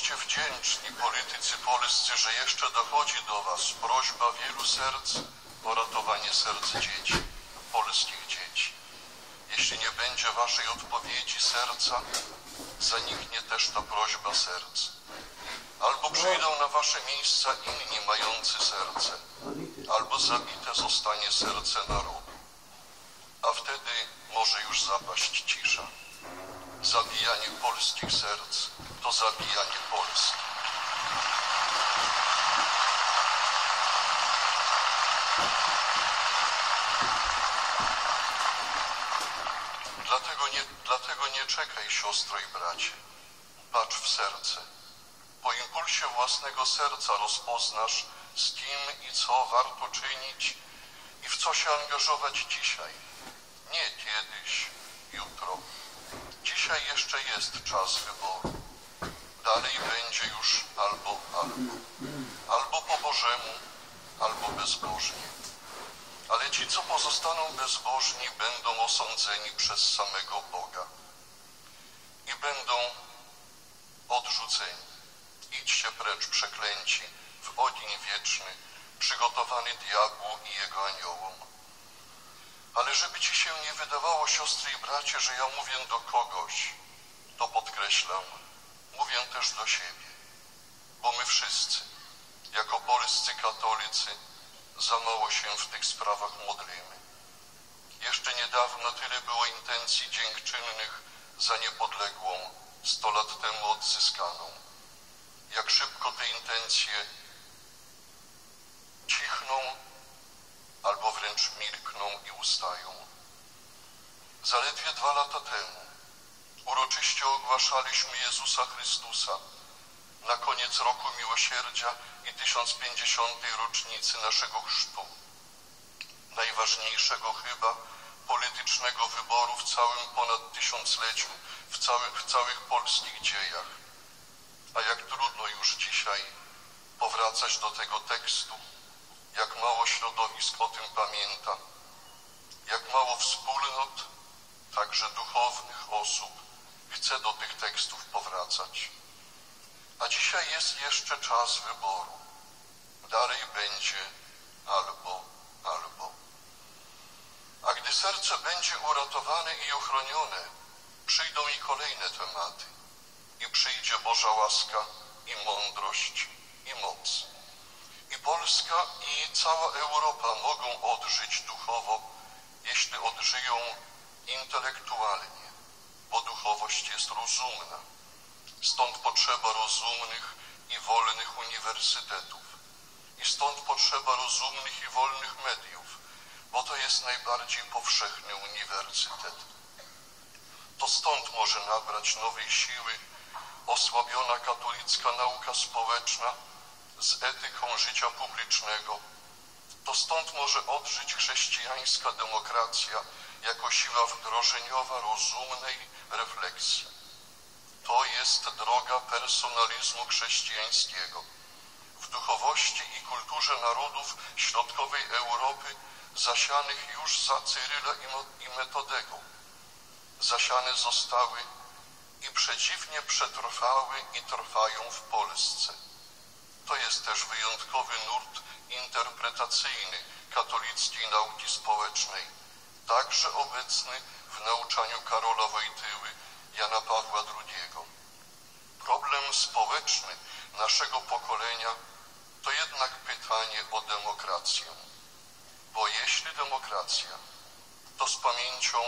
Bądźcie wdzięczni, politycy polscy, że jeszcze dochodzi do Was prośba wielu serc o ratowanie serc dzieci, polskich dzieci. Jeśli nie będzie Waszej odpowiedzi serca, zaniknie też ta prośba serc. Albo przyjdą na Wasze miejsca inni mający serce, albo zabite zostanie serce narodu. A wtedy może już zapaść cisza. Zabijanie polskich serc to zabijanie Polski. Dlatego nie, dlatego nie czekaj, siostro i bracie. Patrz w serce. Po impulsie własnego serca rozpoznasz, z kim i co warto czynić i w co się angażować dzisiaj. Nie kiedyś, jutro. Dzisiaj jeszcze jest czas wyboru. Dalej będzie już albo, albo. Albo po Bożemu, albo bezbożnie. Ale ci, co pozostaną bezbożni, będą osądzeni przez samego Boga i będą odrzuceni. Idźcie precz przeklęci w ogień wieczny, przygotowany diabłu i jego aniołom. Ale żeby ci się nie wydawało, siostry i bracie, że ja mówię do kogoś, to podkreślam, mówię też do siebie, bo my wszyscy, jako polscy katolicy, za mało się w tych sprawach modlimy. Jeszcze niedawno tyle było intencji dziękczynnych za niepodległą, sto lat temu odzyskaną. Jak szybko te intencje cichną albo wręcz milkną i ustają. Zaledwie dwa lata temu uroczyście ogłaszaliśmy Jezusa Chrystusa na koniec roku miłosierdzia i 1050. rocznicy naszego chrztu. Najważniejszego chyba politycznego wyboru w całym ponad tysiącleciu, w, całych, w całych polskich dziejach. A jak trudno już dzisiaj powracać do tego tekstu, jak mało środowisk o tym pamięta, jak mało wspólnot, także duchownych osób, chce do tych tekstów powracać. A dzisiaj jest jeszcze czas wyboru. Dalej będzie albo, albo. A gdy serce będzie uratowane i ochronione, przyjdą i kolejne tematy. I przyjdzie Boża łaska i mądrość i moc. I Polska i cała Europa mogą odżyć duchowo, jeśli odżyją intelektualnie, bo duchowość jest rozumna. Stąd potrzeba rozumnych i wolnych uniwersytetów. I stąd potrzeba rozumnych i wolnych mediów, bo to jest najbardziej powszechny uniwersytet. To stąd może nabrać nowej siły osłabiona katolicka nauka społeczna z etyką życia publicznego. To stąd może odżyć chrześcijańska demokracja jako siła wdrożeniowa rozumnej refleksji. To jest droga personalizmu chrześcijańskiego. W duchowości i kulturze narodów środkowej Europy zasianych już za Cyryla i Metodego. Zasiane zostały i przedziwnie przetrwały i trwają w Polsce. To jest też wyjątkowy nurt interpretacyjny katolickiej nauki społecznej, także obecny w nauczaniu Karola Wojtyły, Jana Pawła II. Problem społeczny naszego pokolenia to jednak pytanie o demokrację. Bo jeśli demokracja, to z pamięcią,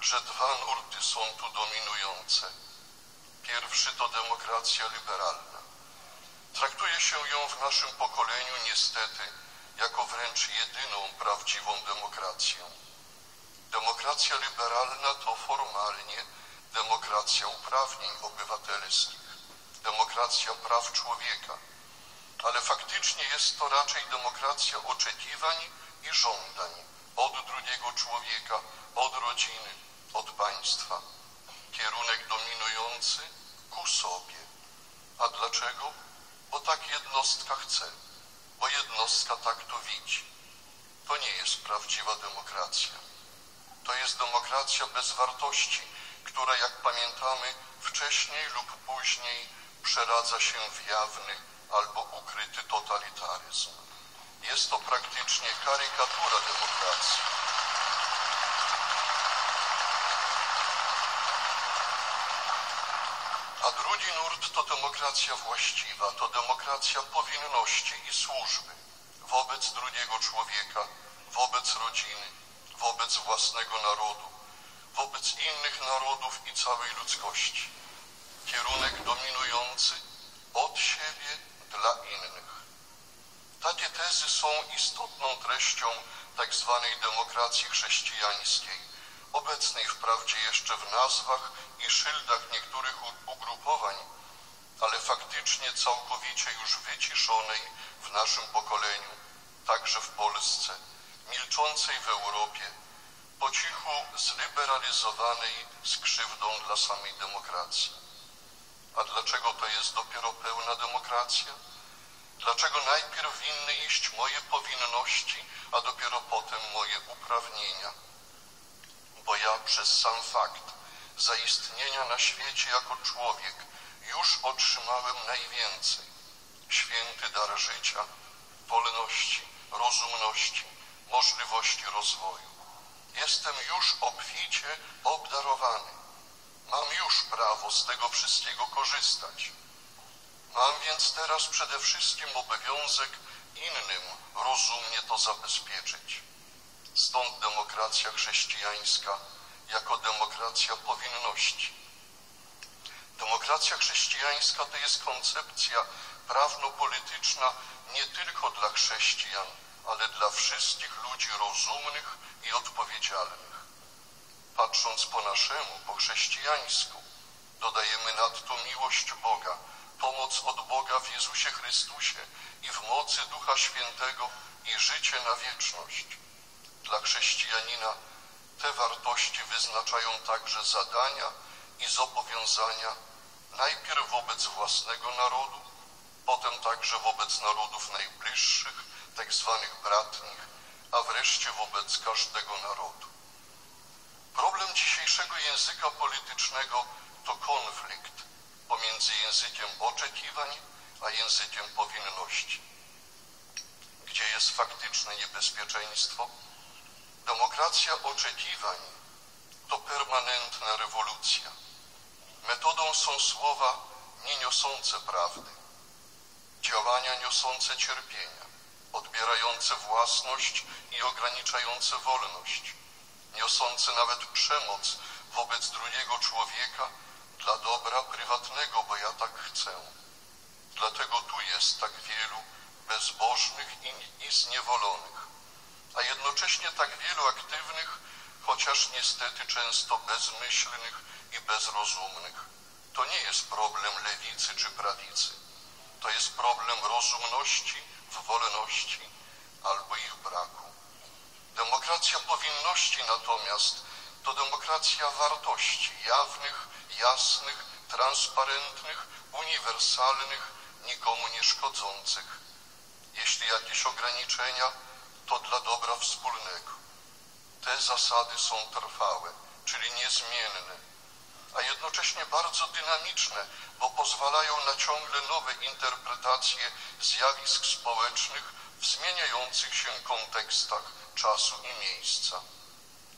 że dwa nurty są tu dominujące. Pierwszy to demokracja liberalna. Traktuje się ją w naszym pokoleniu niestety jako wręcz jedyną prawdziwą demokrację. Demokracja liberalna to formalnie demokracja uprawnień obywatelskich, demokracja praw człowieka, ale faktycznie jest to raczej demokracja oczekiwań i żądań od drugiego człowieka, od rodziny, od państwa. Kierunek dominujący ku sobie. A dlaczego? Bo tak jednostka chce, bo jednostka tak to widzi. To nie jest prawdziwa demokracja. To jest demokracja bez wartości, która, jak pamiętamy, wcześniej lub później przeradza się w jawny albo ukryty totalitaryzm. Jest to praktycznie karykatura demokracji. A drugi nurt to demokracja właściwa, to demokracja powinności i służby wobec drugiego człowieka, wobec rodziny, wobec własnego narodu, wobec innych narodów i całej ludzkości. Kierunek dominujący od siebie dla innych. Takie tezy są istotną treścią tak zwanej demokracji chrześcijańskiej, obecnej wprawdzie jeszcze w nazwach i szyldach niektórych ugrupowań, ale faktycznie całkowicie już wyciszonej w naszym pokoleniu, także w Polsce, milczącej w Europie, po cichu zliberalizowanej z krzywdą dla samej demokracji. A dlaczego to jest dopiero pełna demokracja? Dlaczego najpierw winny iść moje powinności, a dopiero potem moje uprawnienia? Bo ja przez sam fakt zaistnienia na świecie jako człowiek już otrzymałem najwięcej. Święty dar życia, wolności, rozumności, możliwości rozwoju. Jestem już obficie obdarowany. Mam już prawo z tego wszystkiego korzystać. Mam więc teraz przede wszystkim obowiązek innym rozumnie to zabezpieczyć. Stąd demokracja chrześcijańska jako demokracja powinności. Demokracja chrześcijańska to jest koncepcja prawno-polityczna nie tylko dla chrześcijan, ale dla wszystkich ludzi rozumnych i odpowiedzialnych. Patrząc po naszemu, po chrześcijańsku, dodajemy nadto miłość Boga, pomoc od Boga w Jezusie Chrystusie i w mocy Ducha Świętego i życie na wieczność. Dla chrześcijanina te wartości wyznaczają także zadania i zobowiązania najpierw wobec własnego narodu, potem także wobec narodów najbliższych, tak zwanych bratnich, a wreszcie wobec każdego narodu. Problem dzisiejszego języka politycznego to konflikt pomiędzy językiem oczekiwań a językiem powinności. Gdzie jest faktyczne niebezpieczeństwo? Demokracja oczekiwań to permanentna rewolucja. Metodą są słowa nie niosące prawdy, działania niosące cierpienia, odbierające własność i ograniczające wolność, niosące nawet przemoc wobec drugiego człowieka dla dobra prywatnego, bo ja tak chcę. Dlatego tu jest tak wielu bezbożnych i, zniewolonych, a jednocześnie tak wielu aktywnych, chociaż niestety często bezmyślnych i bezrozumnych. To nie jest problem lewicy czy prawicy. To jest problem rozumności w wolności albo ich braku. Demokracja powinności natomiast to demokracja wartości jawnych, jasnych, transparentnych, uniwersalnych, nikomu nie szkodzących. Jeśli jakieś ograniczenia, to dla dobra wspólnego. Te zasady są trwałe, czyli niezmienne, a jednocześnie bardzo dynamiczne, bo pozwalają na ciągle nowe interpretacje zjawisk społecznych w zmieniających się kontekstach czasu i miejsca.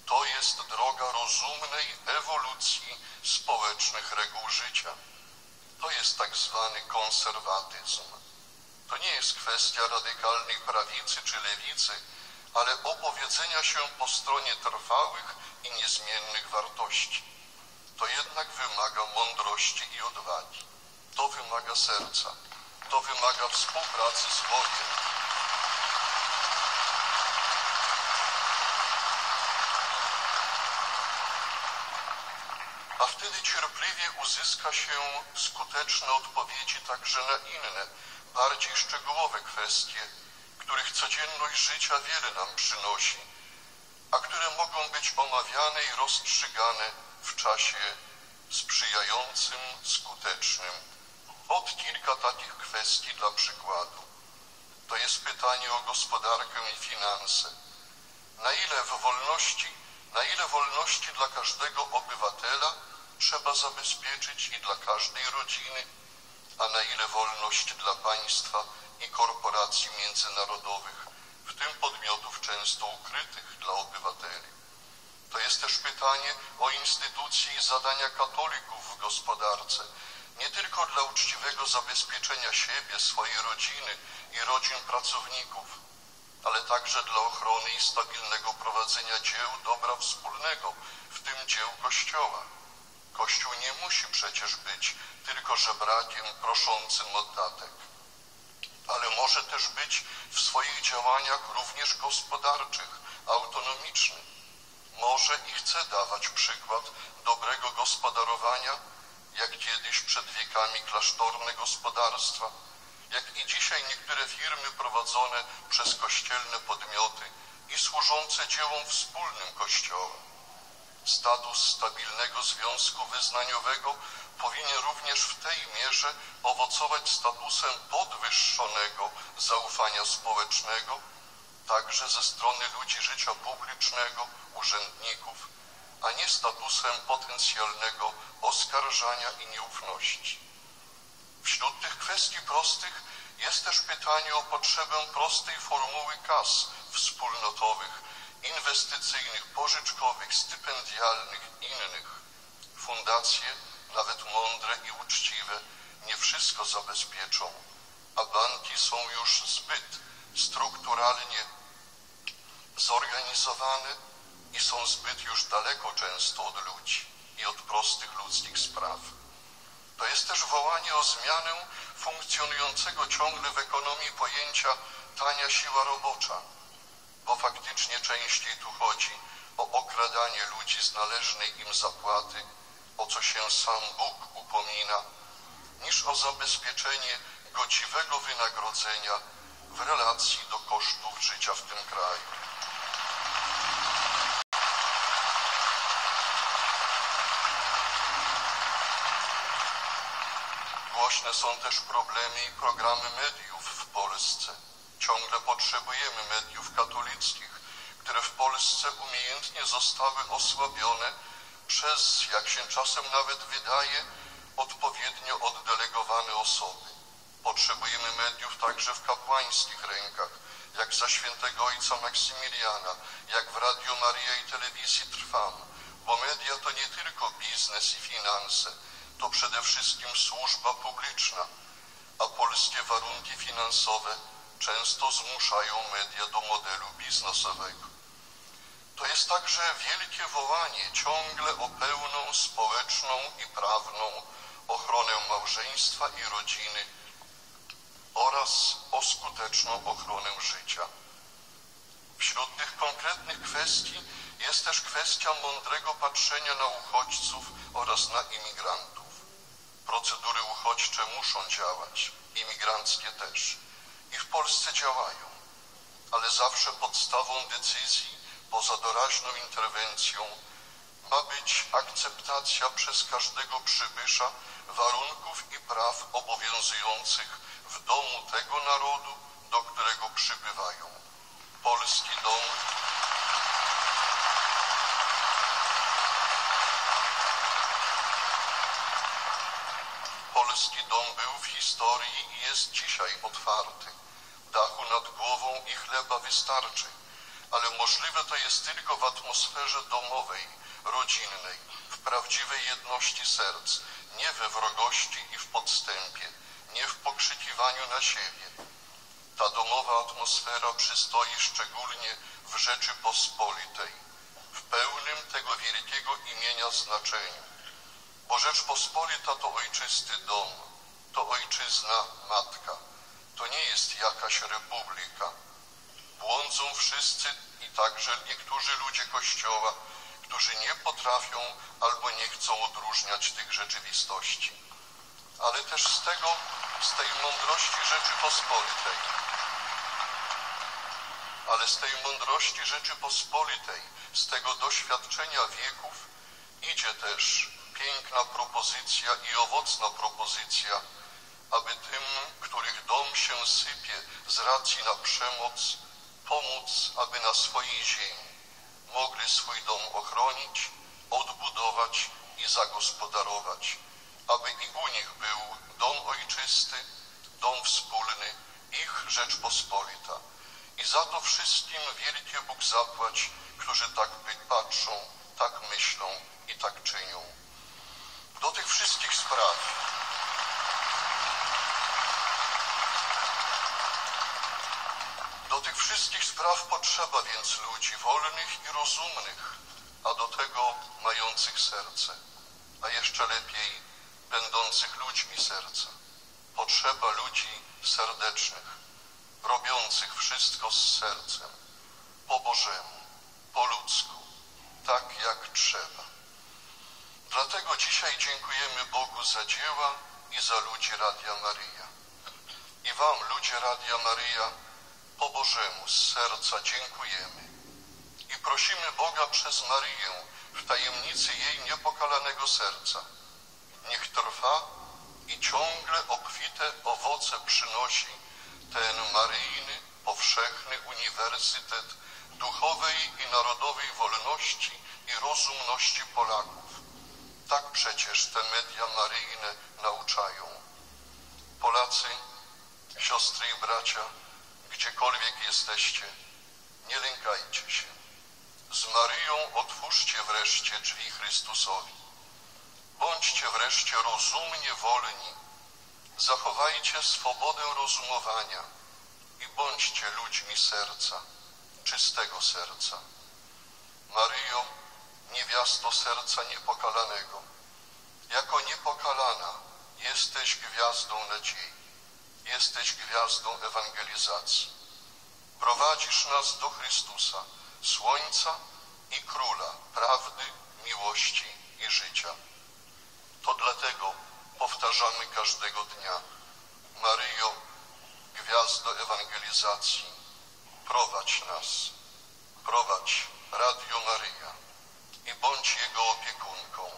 To jest droga rozumnej ewolucji społecznych reguł życia. To jest tak zwany konserwatyzm. To nie jest kwestia radykalnej prawicy czy lewicy, ale opowiedzenia się po stronie trwałych i niezmiennych wartości. To jednak wymaga mądrości i odwagi. To wymaga serca. To wymaga współpracy z Bogiem. A wtedy cierpliwie uzyska się skuteczne odpowiedzi także na inne, bardziej szczegółowe kwestie, których codzienność życia wiele nam przynosi, a które mogą być omawiane i rozstrzygane w czasie sprzyjającym, skutecznym. Od kilka takich kwestii dla przykładu. To jest pytanie o gospodarkę i finanse. Na ile w wolności, na ile wolności dla każdego obywatela trzeba zabezpieczyć i dla każdej rodziny, a na ile wolność dla państwa i korporacji międzynarodowych, w tym podmiotów często ukrytych dla obywateli. To jest też pytanie o instytucje i zadania katolików w gospodarce, nie tylko dla uczciwego zabezpieczenia siebie, swojej rodziny i rodzin pracowników, ale także dla ochrony i stabilnego prowadzenia dzieł dobra wspólnego, w tym dzieł Kościoła. Kościół nie musi przecież być tylko żebrakiem proszącym oddatek, ale może też być w swoich działaniach również gospodarczych, autonomiczny. Może i chce dawać przykład dobrego gospodarowania, jak kiedyś przed wiekami klasztorne gospodarstwa, jak i dzisiaj niektóre firmy prowadzone przez kościelne podmioty i służące dziełom wspólnym Kościoła. Status stabilnego związku wyznaniowego powinien również w tej mierze owocować statusem podwyższonego zaufania społecznego, także ze strony ludzi życia publicznego, urzędników, a nie statusem potencjalnego oskarżania i nieufności. Wśród tych kwestii prostych jest też pytanie o potrzebę prostej formuły kas wspólnotowych, inwestycyjnych, pożyczkowych, stypendialnych, innych. Fundacje, nawet mądre i uczciwe, nie wszystko zabezpieczą, a banki są już zbyt strukturalnie zorganizowane i są zbyt już daleko często od ludzi i od prostych ludzkich spraw. To jest też wołanie o zmianę funkcjonującego ciągle w ekonomii pojęcia tania siła robocza, bo faktycznie częściej tu chodzi o okradanie ludzi z należnej im zapłaty, o co się sam Bóg upomina, niż o zabezpieczenie godziwego wynagrodzenia w relacji do kosztów życia w tym kraju. Głośne są też problemy i programy mediów w Polsce. Ciągle potrzebujemy mediów katolickich, które w Polsce umiejętnie zostały osłabione przez, jak się czasem nawet wydaje, odpowiednio oddelegowane osoby. Potrzebujemy mediów także w kapłańskich rękach, jak za świętego ojca Maksymiliana, jak w Radio Maria i telewizji Trwam, bo media to nie tylko biznes i finanse, to przede wszystkim służba publiczna, a polskie warunki finansowe często zmuszają media do modelu biznesowego. To jest także wielkie wołanie ciągle o pełną społeczną i prawną ochronę małżeństwa i rodziny oraz o skuteczną ochronę życia. Wśród tych konkretnych kwestii jest też kwestia mądrego patrzenia na uchodźców oraz na imigrantów. Procedury uchodźcze muszą działać, imigranckie też. I w Polsce działają, ale zawsze podstawą decyzji, poza doraźną interwencją, ma być akceptacja przez każdego przybysza warunków i praw obowiązujących w domu tego narodu, do którego przybywają. Polski dom Polski dom był w historii i jest dzisiaj otwarty. Dachu nad głową i chleba wystarczy, ale możliwe to jest tylko w atmosferze domowej, rodzinnej, w prawdziwej jedności serc, nie we wrogości i w podstępie, nie w pokrzykiwaniu na siebie. Ta domowa atmosfera przystoi szczególnie w Rzeczypospolitej, w pełnym tego wielkiego imienia znaczeniu bo Rzeczpospolita to ojczysty dom, to ojczyzna matka. To nie jest jakaś republika. Błądzą wszyscy i także niektórzy ludzie Kościoła, którzy nie potrafią albo nie chcą odróżniać tych rzeczywistości. Ale też z tego, z tej mądrości Rzeczypospolitej, ale z tej mądrości Rzeczypospolitej, z tego doświadczenia wieków idzie też piękna propozycja i owocna propozycja, aby tym, których dom się sypie z racji na przemoc, pomóc, aby na swojej ziemi mogli swój dom ochronić, odbudować i zagospodarować, aby i u nich był dom ojczysty, dom wspólny, ich Rzeczpospolita. I za to wszystkim wielkie Bóg zapłać, którzy tak patrzą, tak myślą i tak czynią. Do tych wszystkich spraw Do tych wszystkich spraw potrzeba więc ludzi wolnych i rozumnych, a do tego mających serce, a jeszcze lepiej będących ludźmi serca. Potrzeba ludzi serdecznych, robiących wszystko z sercem, po Bożemu, po ludzku, tak jak trzeba. Dlatego dzisiaj dziękujemy Bogu za dzieła i za ludzi Radia Maryja. I Wam, ludzie Radia Maryja, po Bożemu z serca dziękujemy i prosimy Boga przez Maryję w tajemnicy jej niepokalanego serca. Niech trwa i ciągle obfite owoce przynosi ten maryjny, powszechny uniwersytet duchowej i narodowej wolności i rozumności Polaków. Tak przecież te media maryjne nauczają. Polacy, siostry i bracia, gdziekolwiek jesteście, nie lękajcie się. Z Maryją otwórzcie wreszcie drzwi Chrystusowi. Bądźcie wreszcie rozumnie wolni. Zachowajcie swobodę rozumowania i bądźcie ludźmi serca, czystego serca. Maryjo, niewiasto serca niepokalanego, jako niepokalana jesteś gwiazdą nadziei jesteś gwiazdą ewangelizacji. Prowadzisz nas do Chrystusa, Słońca i Króla prawdy, miłości i życia. To dlatego powtarzamy każdego dnia. Maryjo, gwiazdo ewangelizacji, prowadź nas, prowadź Radio Maryja i bądź Jego opiekunką.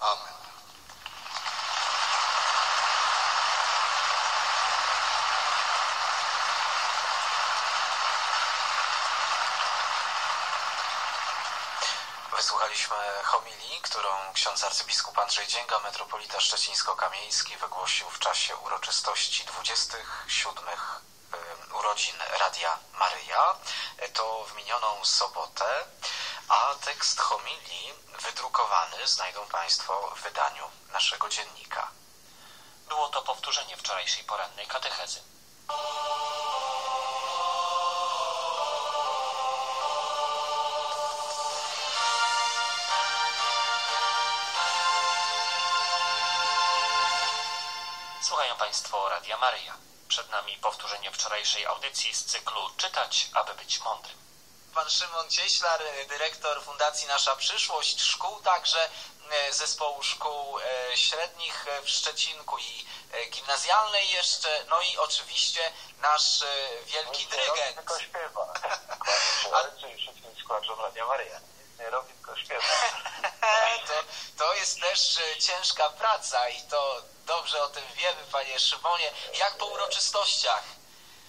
Amen. Wysłuchaliśmy homilii, którą ksiądz arcybiskup Andrzej Dzięga, metropolita szczecińsko-kamieński, wygłosił w czasie uroczystości 27 urodzin Radia Maryja. To w minioną sobotę, a tekst homilii wydrukowany znajdą Państwo w wydaniu naszego dziennika. Było to powtórzenie wczorajszej porannej katechezy. Słuchają Państwo Radia Maryja. Przed nami powtórzenie wczorajszej audycji z cyklu Czytać, aby być mądrym. Pan Szymon Cieślar, dyrektor Fundacji Nasza Przyszłość, szkół także, e, zespołu szkół e, średnich w Szczecinku i e, gimnazjalnej jeszcze, no i oczywiście nasz wielki dyrygent. tylko śpiewa. I wszystkim skłaczą Radia Maryja. Nic nie robi, tylko śpiewa. to, to jest też ciężka praca i to dobrze o tym wiemy, panie Szymonie. Jak po uroczystościach?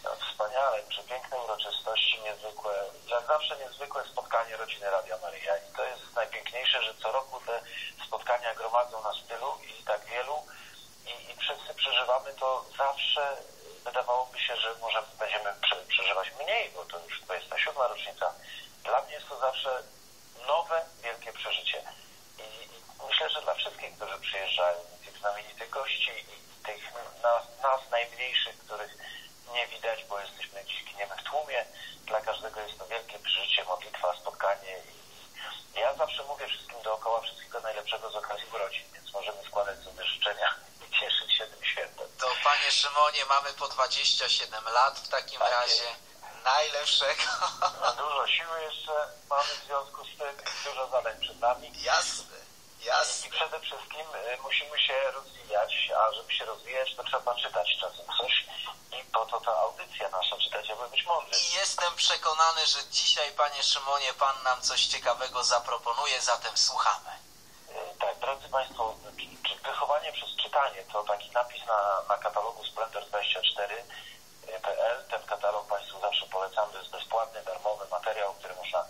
No, wspaniale, przepiękne uroczystości, niezwykłe, jak zawsze niezwykłe spotkanie rodziny Radia Maryja i to jest najpiękniejsze, że co roku te spotkania gromadzą nas tylu i tak wielu i, i wszyscy przeżywamy to zawsze, wydawałoby się, że może będziemy przeżywać mniej, bo to już 27 rocznica. Dla mnie jest to zawsze nowe, wielkie przeżycie. I, i myślę, że dla wszystkich, którzy przyjeżdżają, tych znamienitych gości i tych nas, nas najmniejszych, których nie widać, bo jesteśmy dziś gniemy w tłumie. Dla każdego jest to wielkie przeżycie, modlitwa, spotkanie. I ja zawsze mówię wszystkim dookoła wszystkiego najlepszego z okazji urodzin, więc możemy składać sobie życzenia i cieszyć się tym świętem. To panie Szymonie, mamy po 27 lat w takim Tak razie. Najlepszego. Na dużo siły jeszcze mamy w związku z tym, dużo zadań przed nami. Jasne, jasne. I przede wszystkim y, musimy się rozwijać, a żeby się rozwijać, to trzeba czytać czasem coś. I po to ta audycja nasza, czytać, aby być mądry. I jestem przekonany, że dzisiaj, panie Szymonie, pan nam coś ciekawego zaproponuje, zatem słuchamy. Y, Tak, drodzy Państwo, czy- czy wychowanie przez czytanie to taki napis na, na katalogu Splendor24.pl. Ten katalog Państwu zawsze polecam, to jest bezpłatny, darmowy materiał, który można y,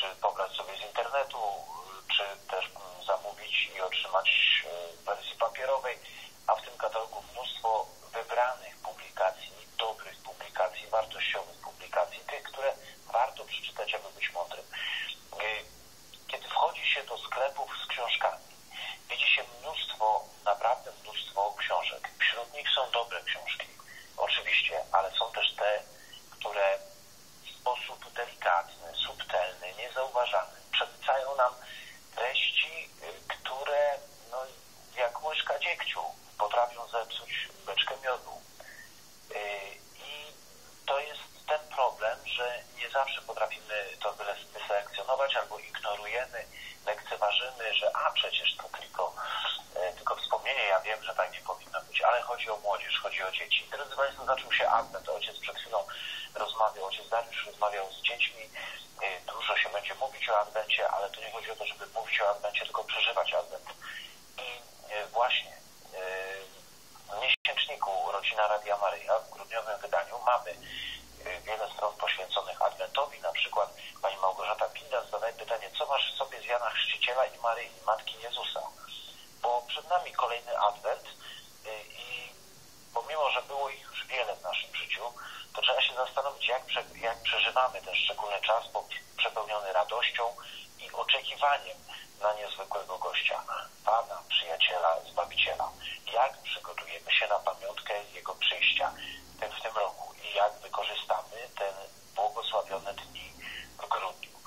czy pobrać sobie z internetu, y, czy też mm, zamówić i otrzymać y, w wersji papierowej. dodałem sobie siódmeczkę miodu. przeżywamy ten szczególny czas przepełniony radością i oczekiwaniem na niezwykłego gościa, Pana, przyjaciela, Zbawiciela. Jak przygotujemy się na pamiątkę Jego przyjścia w tym roku i jak wykorzystamy ten błogosławione dni w grudniu.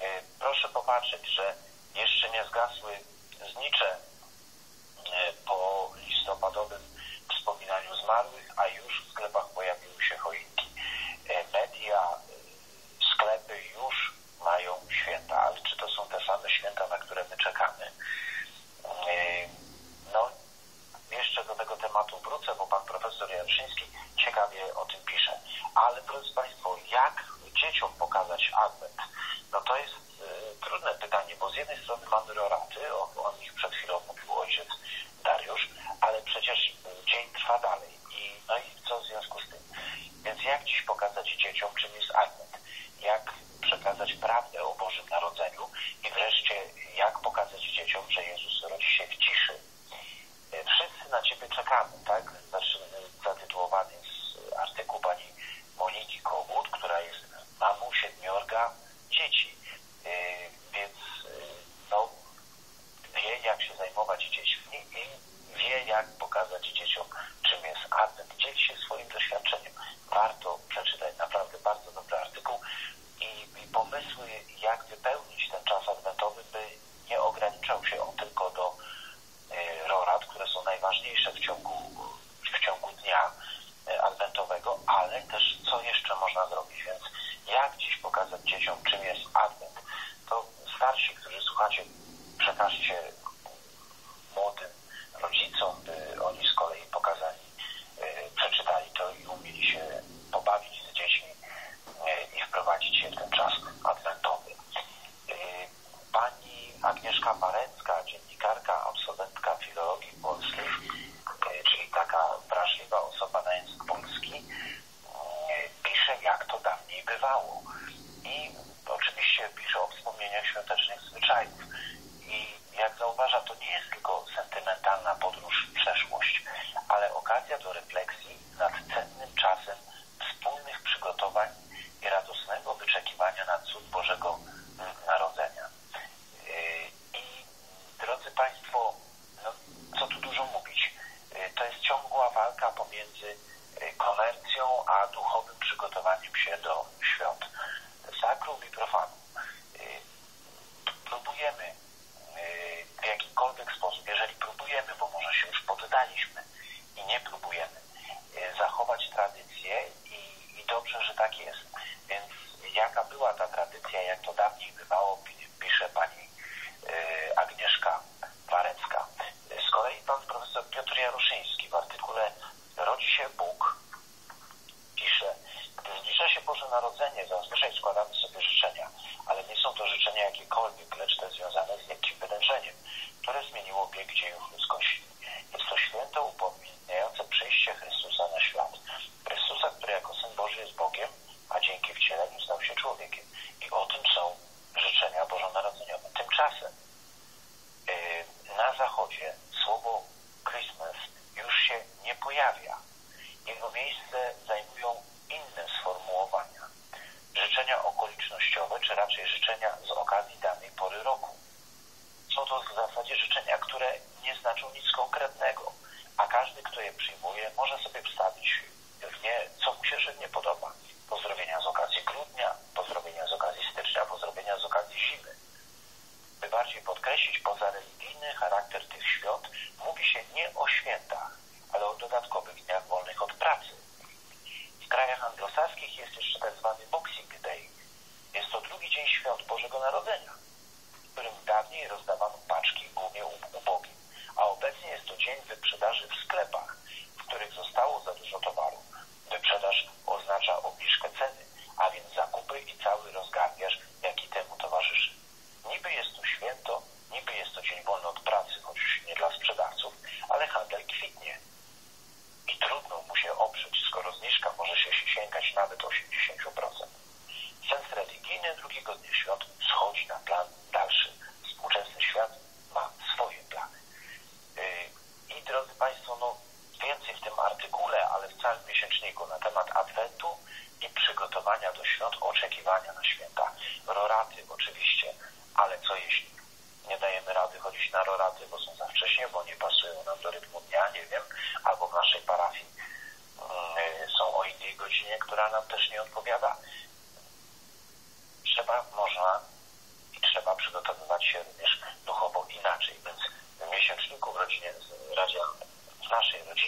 E, proszę popatrzeć, że jeszcze nie zgasły znicze e, po listopadowym wspominaniu zmarłych, o tym pisze. Ale drodzy Państwo, jak dzieciom pokazać adwent? No to jest y, trudne pytanie, bo z jednej strony mamy roraty, granica pomiędzy e, komercją a duchowym przygotowaniem się do świąt. Sakrum i profanum. E, próbujemy e, w jakikolwiek sposób, jeżeli próbujemy, bo może się już poddaliśmy i nie próbujemy, zachować tradycję i, i dobrze, że tak jest. Więc jaka była ta tradycja, jak to dawniej bywało, życzenia, ale nie są to życzenia jakiekolwiek, lecz te związane z jakimś wydarzeniem, które zmieniło bieg dziejów.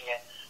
Yeah.